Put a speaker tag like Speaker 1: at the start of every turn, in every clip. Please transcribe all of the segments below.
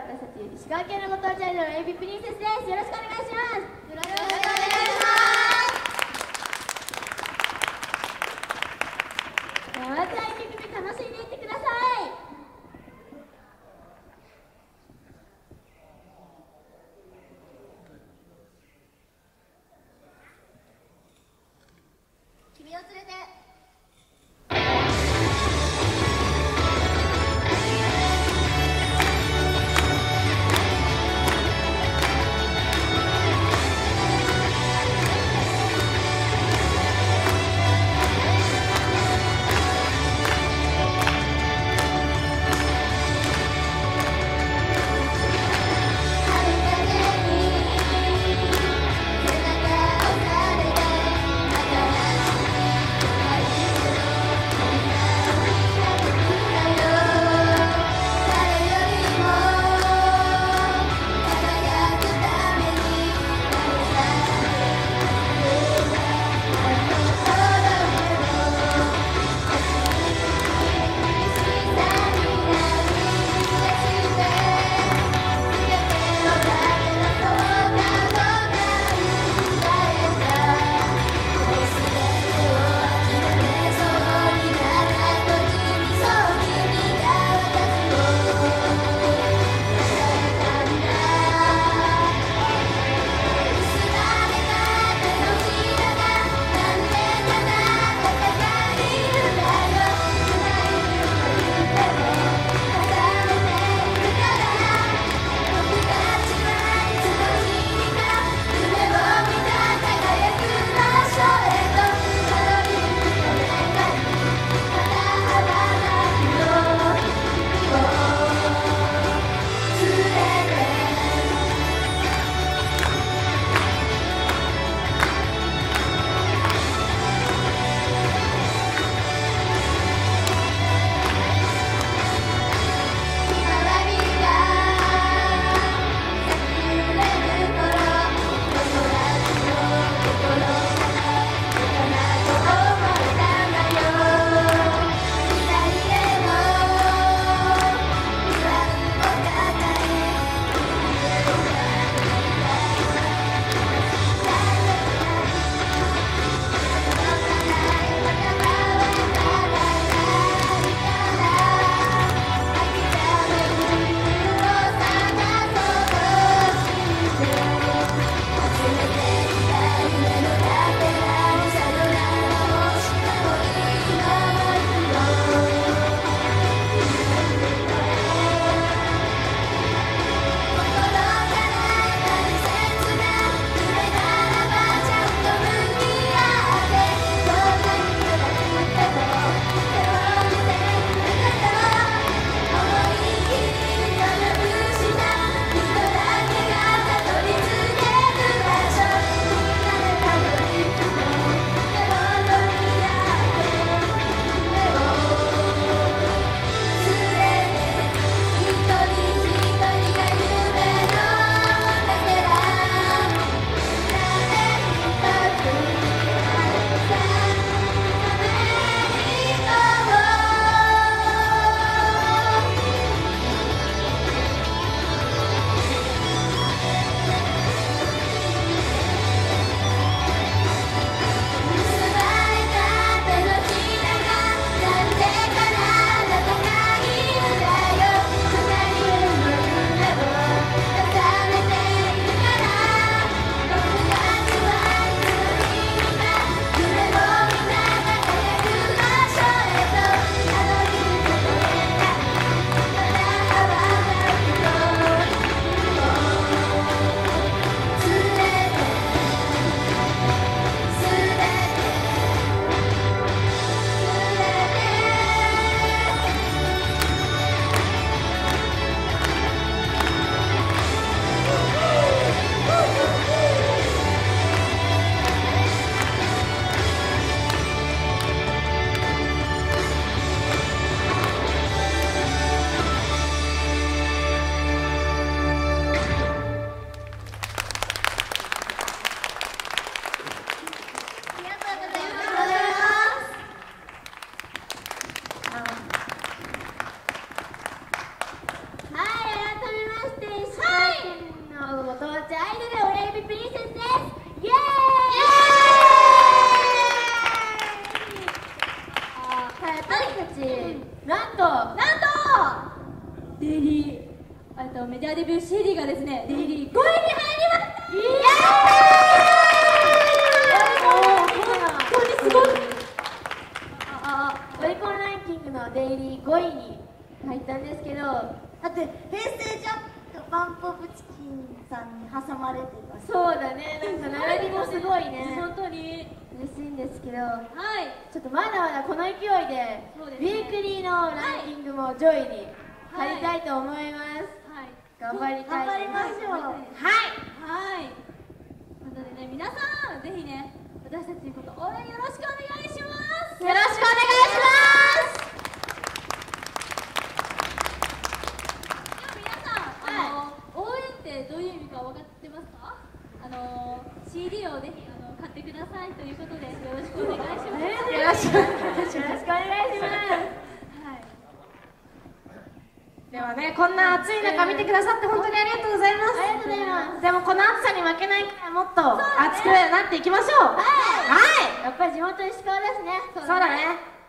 Speaker 1: 私たち石川県のご当地アイドルエビプリンセスです。よろしくお願いします。
Speaker 2: 間に挟まれて
Speaker 1: い
Speaker 3: ます。
Speaker 1: そうだね。なんか並びもすごいね。
Speaker 3: 本当に。
Speaker 1: 嬉しいんですけど
Speaker 3: はい。
Speaker 1: ちょっとまだまだこの勢いで、
Speaker 3: ね、
Speaker 1: ウィークリーのランキングも上位に入りたいと思います、
Speaker 3: はい、
Speaker 1: 頑張りたいと思います、
Speaker 2: 頑張りましょう。
Speaker 3: はい。はい。といでね皆さんぜひね私たちのこと応援よろしくお願いします。
Speaker 1: よろしくお願いします。
Speaker 3: てくださ
Speaker 4: って本当にありがとうございます。
Speaker 1: ありがとうございます。
Speaker 4: でもこの暑さに負けないくらいもっと熱くなっていきましょう、ね、はい、はい、
Speaker 1: やっぱり地元石川ですね。
Speaker 4: そうだね。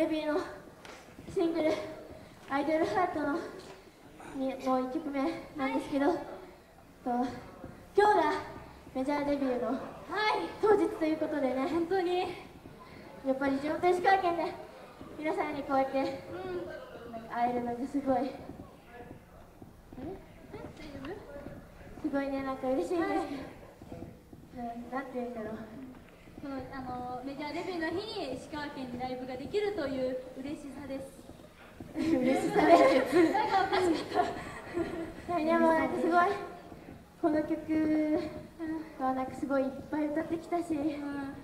Speaker 4: デビューのシングル「アイドルハートの」にもう1曲目なんですけど、と今日がメジャーデビューの
Speaker 3: はい。
Speaker 4: 当日ということでね。
Speaker 3: 本当に。
Speaker 4: やっぱり地元石川県で皆さんにこうやって
Speaker 3: うん。
Speaker 4: なんか会えるのがすごい。すごいね。なんか嬉しいんですけど、うん。なんて言うんだろう
Speaker 3: このあのメジャーデビューの日に石川県にライブができるという嬉しさです。
Speaker 4: 嬉しさで
Speaker 3: なんかおかしかった
Speaker 4: はいでもなんかすごい。この曲はなんかすごいいっぱい歌ってきたし
Speaker 3: うん。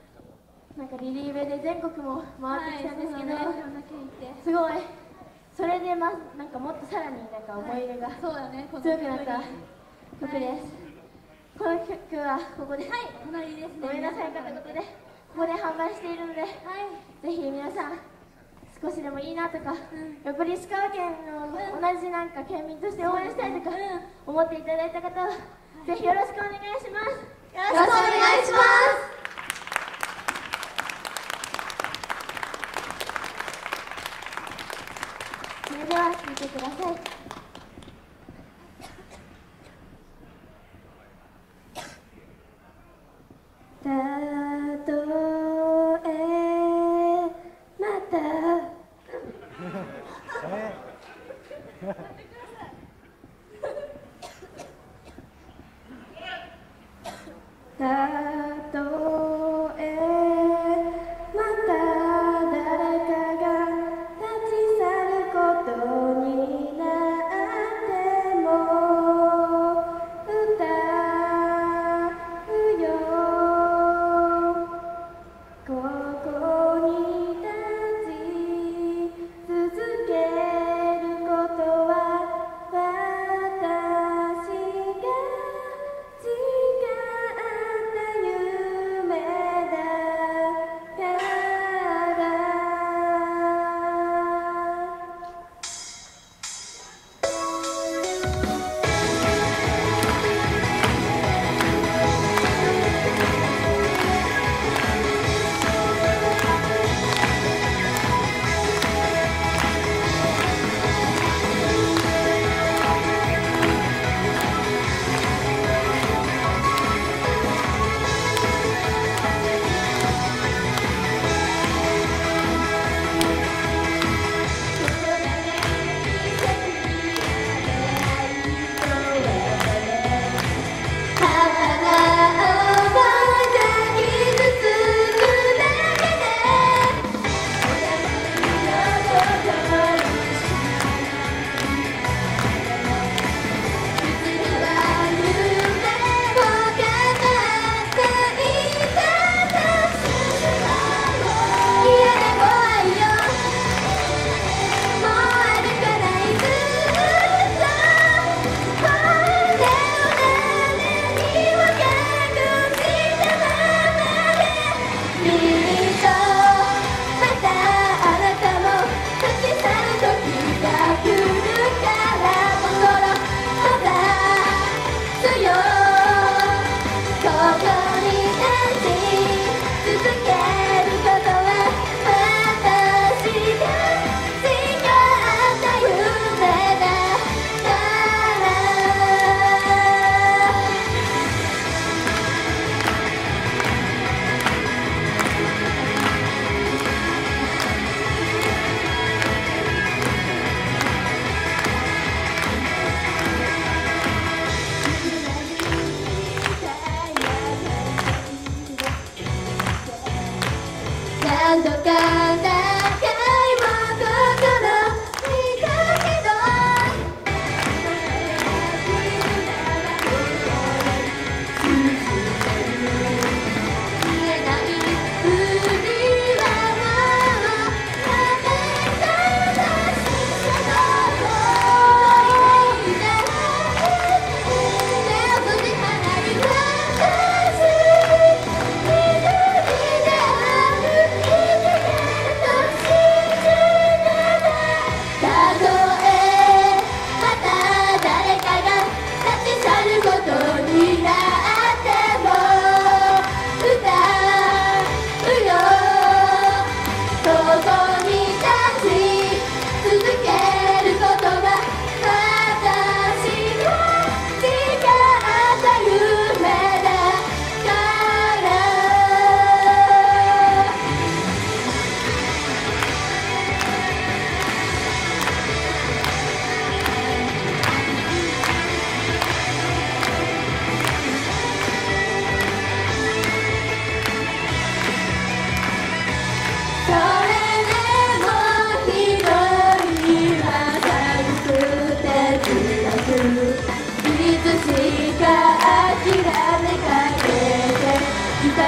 Speaker 4: なんかリリーベで全国も回ってきたんですけど、
Speaker 3: はい、ね
Speaker 4: すごい。それでまなんかもっとさらになんか思い入れが強くなった
Speaker 3: はい
Speaker 4: 曲です、この曲はここで、
Speaker 3: 隣ですね。
Speaker 4: ごめんなさい片言で。ここで販売しているので、
Speaker 3: はい。
Speaker 4: ぜひ皆さん少しでもいいなとか、やっぱり石川県の同じなんか県民として応援したいとか思っていただいた方は、ぜひよろしくお願いします。よろしくお願いします。それでは聴いてくださいたとえまたた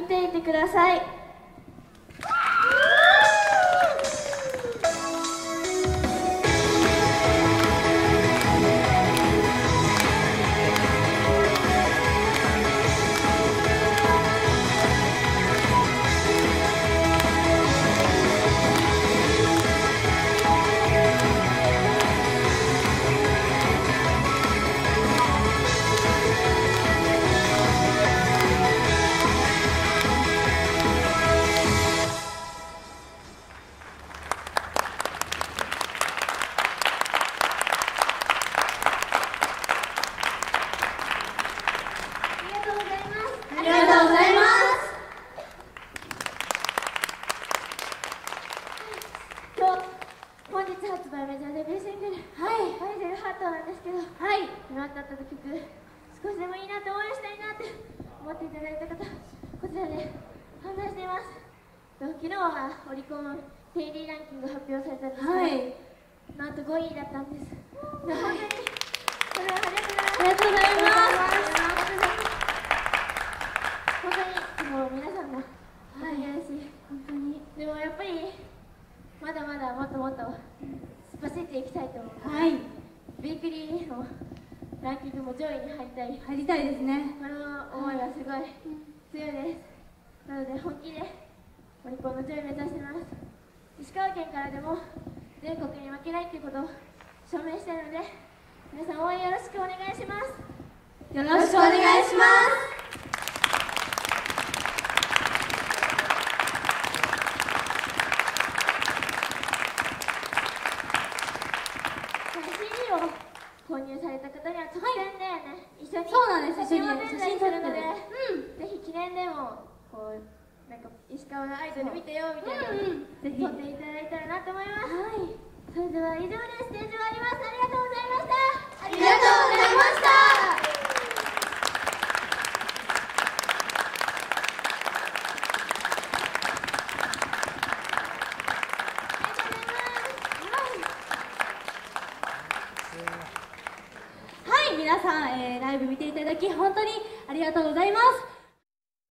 Speaker 4: 見ていて
Speaker 1: ください。ランキングも上位に入りたい。
Speaker 4: 入りたいですね
Speaker 1: この思いはすごい強いです。なので本気でオリコンの上位目指してます。石川県からでも全国に負けないっていうことを証明してるので皆さん応援よろしくお願いします。
Speaker 4: よろしくお願いします。
Speaker 1: この CD を購入された方には特典でね、一緒に。
Speaker 4: そうなんです
Speaker 1: 写真を
Speaker 4: 一緒に
Speaker 1: 撮ったりするので、
Speaker 4: 写
Speaker 1: ぜひ記念でもこうなんか石川のアイドル見てよみたいな、
Speaker 4: うんうん。ぜひ。
Speaker 1: 撮っていただいたらなと思います。それでは以上でステージ終わります。ありがとうございました。あ
Speaker 4: ありがとうございました